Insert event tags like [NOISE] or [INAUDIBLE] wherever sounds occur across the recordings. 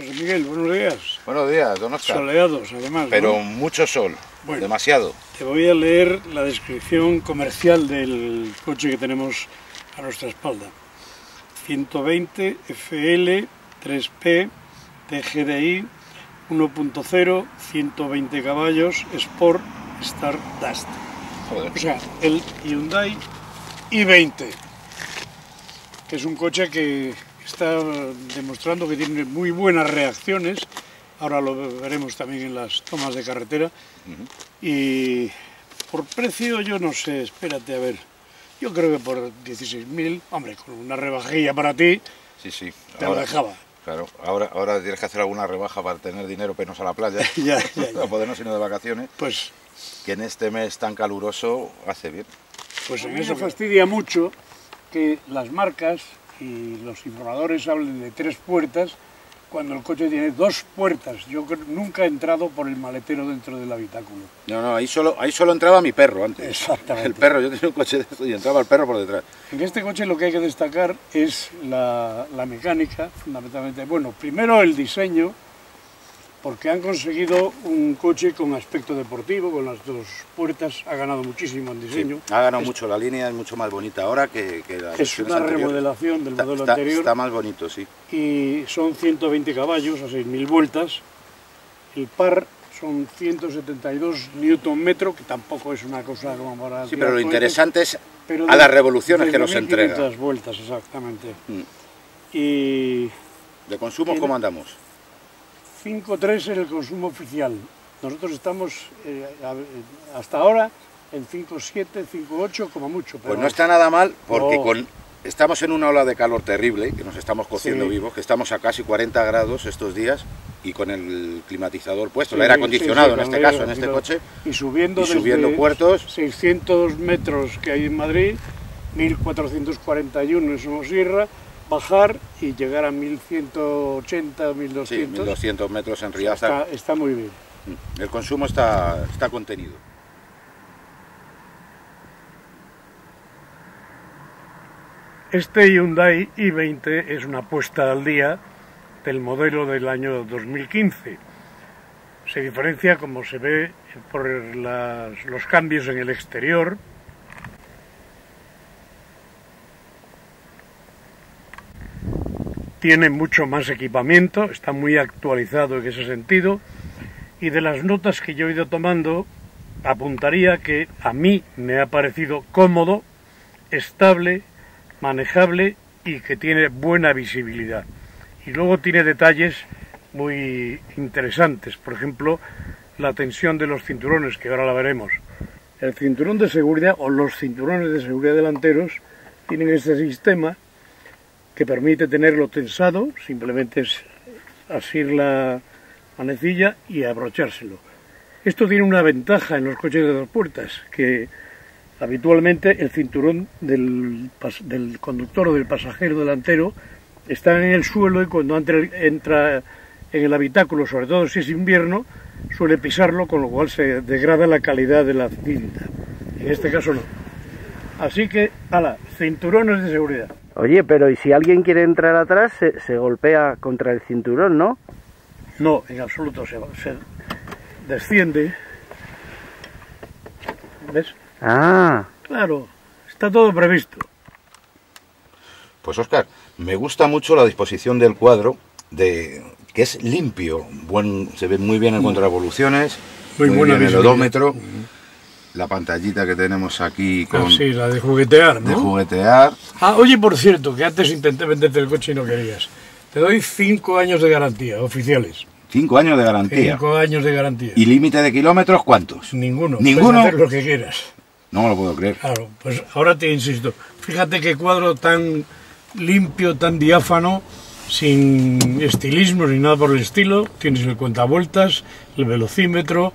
José Miguel, buenos días. Buenos días, don Oscar. Soleados, además. Pero ¿no? mucho sol, Bueno. demasiado. Te voy a leer la descripción comercial del coche que tenemos a nuestra espalda. 120 FL 3P TGDI 1.0 120 caballos Sport Stardust. Joder. O sea, el Hyundai i20, que es un coche que está demostrando que tiene muy buenas reacciones. Ahora lo veremos también en las tomas de carretera. Y por precio, yo no sé, espérate a ver. Yo creo que por 16.000, hombre, con una rebajilla para ti, Sí, sí. te lo dejaba. Claro, ahora, ahora tienes que hacer alguna rebaja para tener dinero para irnos a la playa, [LAUGHS] Ya, ya, [LAUGHS] ya. para podernos irnos de vacaciones, Pues, que en este mes tan caluroso hace bien. pues en eso fastidia mucho que las marcas y los informadores hablen de tres puertas cuando el coche tiene dos puertas. Yo nunca he entrado por el maletero dentro del habitáculo. No, no, ahí solo, ahí solo entraba mi perro antes. Exactamente. El perro, yo tenía un coche de esto y entraba el perro por detrás. En este coche lo que hay que destacar es la, la mecánica, fundamentalmente. Bueno, primero el diseño, porque han conseguido un coche con aspecto deportivo, con las dos puertas, ha ganado muchísimo en diseño. Ha ganado Es- mucho, la línea es mucho más bonita ahora que, que la Es una remodelación del Está- modelo está- anterior Está más bonito, sí. y son 120 caballos a 6.000 vueltas. El par son 172 newton metro, que tampoco es una cosa como para... Sí, pero lo interesante es pero a las revoluciones de que nos 9.500 entrega. vueltas, exactamente. Mm. Y ¿De consumo cómo andamos? 5.3 es el consumo oficial. Nosotros estamos eh, a- hasta ahora en 5.7, 5.8 como mucho. Pero Pues no está nada mal porque No. con, estamos en una ola de calor terrible, que nos estamos cociendo Sí. vivos, que estamos a casi 40 grados estos días y con el climatizador puesto, Sí, el aire acondicionado sí, en este caso, en este coche, Y subiendo, y subiendo desde puertos. 600 metros que hay en Madrid, 1441 en Somosierra, bajar y llegar a 1180, sí, 1200. 1200 metros en Riaza. está, está muy bien. El consumo está, está contenido. Este Hyundai i20 es una puesta al día del modelo del año 2015. Se diferencia, como se ve, por las- los cambios en el exterior. Tiene mucho más equipamiento, está muy actualizado en ese sentido. Y de las notas que yo he ido tomando, apuntaría que a mí me ha parecido cómodo, estable, manejable y que tiene buena visibilidad. Y luego tiene detalles muy interesantes, por ejemplo, la tensión de los cinturones, que ahora la veremos. El cinturón de seguridad o los cinturones de seguridad delanteros tienen este sistema que permite tenerlo tensado, simplemente es asir la manecilla y abrochárselo. Esto tiene una ventaja en los coches de dos puertas, que Habitualmente el cinturón del, del conductor o del pasajero delantero está en el suelo y cuando entra en el habitáculo, sobre todo si es invierno, suele pisarlo, con lo cual se degrada la calidad de la cinta. En este caso no. Así que, ala, cinturones de seguridad. Oye, pero ¿y si alguien quiere entrar atrás, se, se golpea contra el cinturón, no? No, en absoluto, se, se desciende. ¿Ves? Ah, Claro, está todo previsto. Pues Oscar, me gusta mucho la disposición del cuadro, de que es limpio, buen, se ve muy bien en revoluciones, Muy buena bien el odómetro, la pantallita que tenemos aquí con, Ah, sí, la de juguetear, de ¿no? juguetear. Ah, oye, por cierto, que antes intenté venderte el coche y no querías. Te doy cinco años de garantía, oficiales. Cinco años de garantía. Cinco años de garantía. ¿Y límite de kilómetros cuántos? Ninguno. ¿Ninguno? Puedes hacer lo que quieras. No me lo puedo creer. Claro, pues ahora te insisto. Fíjate qué cuadro tan limpio, tan diáfano, sin estilismo ni nada por el estilo. Tienes el cuentavueltas, el velocímetro,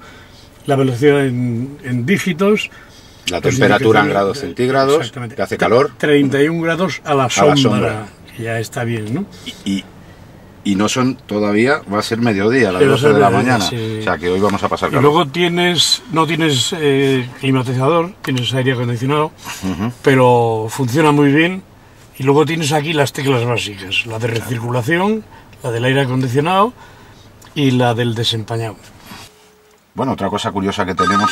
la velocidad en, en dígitos. La Pues temperatura en grados centígrados, que hace calor, 31 grados a la sombra. sombra. que Ya está bien, ¿no? y, y no son todavía, va a ser mediodía, a las Sí, va a 12 ser de la mañana. sí. O sea que hoy vamos a pasar Y luego tienes, no tienes eh, climatizador, tienes aire acondicionado, pero funciona muy bien. Y luego tienes aquí las teclas básicas, la de recirculación, la del aire acondicionado y la del desempañado. Bueno, otra cosa curiosa que tenemos.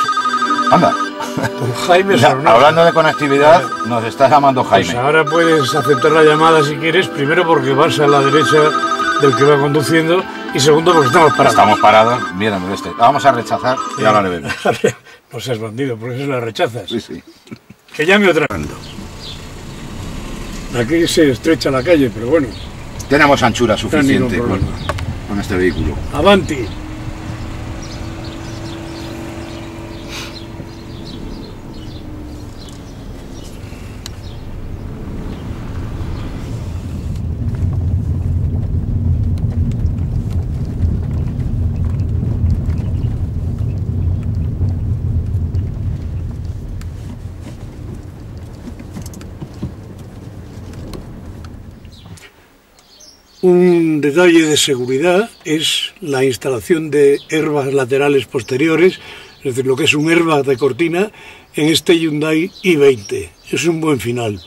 Anda, Jaime [LAUGHS] ya, hablando de conectividad, nos está llamando Pues Jaime. ahora puedes aceptar la llamada si quieres, primero porque vas a la derecha del que va conduciendo y segundo porque estamos parados. Estamos parados, mirando este. La vamos a rechazar y ahora le vemos. [LAUGHS] no seas bandido, porque eso la rechazas. Sí, sí. Que llame otra vez. Aquí se estrecha la calle, pero bueno, Tenemos anchura suficiente con este vehículo. Avanti. Un detalle de seguridad es la instalación de airbags laterales posteriores, es decir, lo que es un airbag de cortina en este Hyundai i20. Es un buen final.